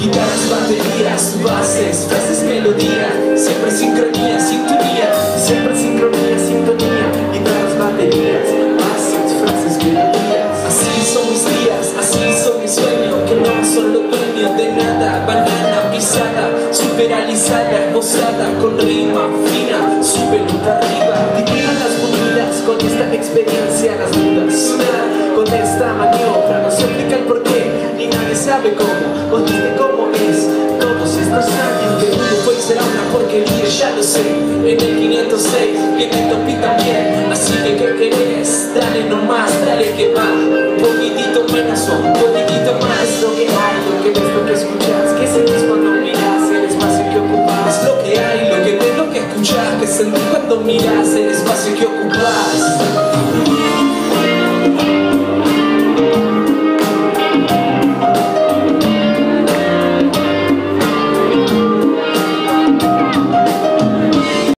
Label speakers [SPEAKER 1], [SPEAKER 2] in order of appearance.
[SPEAKER 1] Guitarras, baterías, bases, frases, melodía. Siempre sincronía, sintonía.
[SPEAKER 2] Siempre sincronía, sintonía. Guitarras, baterías, bases, frases, melodías
[SPEAKER 1] Así son mis días, así son mis sueños Que no solo dueño de nada. Banana pisada, superalizada Posada con rima fina. Sube arriba
[SPEAKER 2] Divina las bonitas con esta experiencia Las dudas con esta maniobra No se explica el porqué, ni nadie sabe cómo.
[SPEAKER 1] Consiste ya lo sé. En el 506, viene Topi también. Así que, ¿qué querés? Dale nomás, dale que va. Un poquitito menos o un poquitito más.
[SPEAKER 2] lo que hay, lo que ves, lo que escuchas. ¿Qué sentís cuando miras el espacio que ocupas?
[SPEAKER 1] Lo que hay, lo que ves, lo que escuchas, que sentís cuando miras el espacio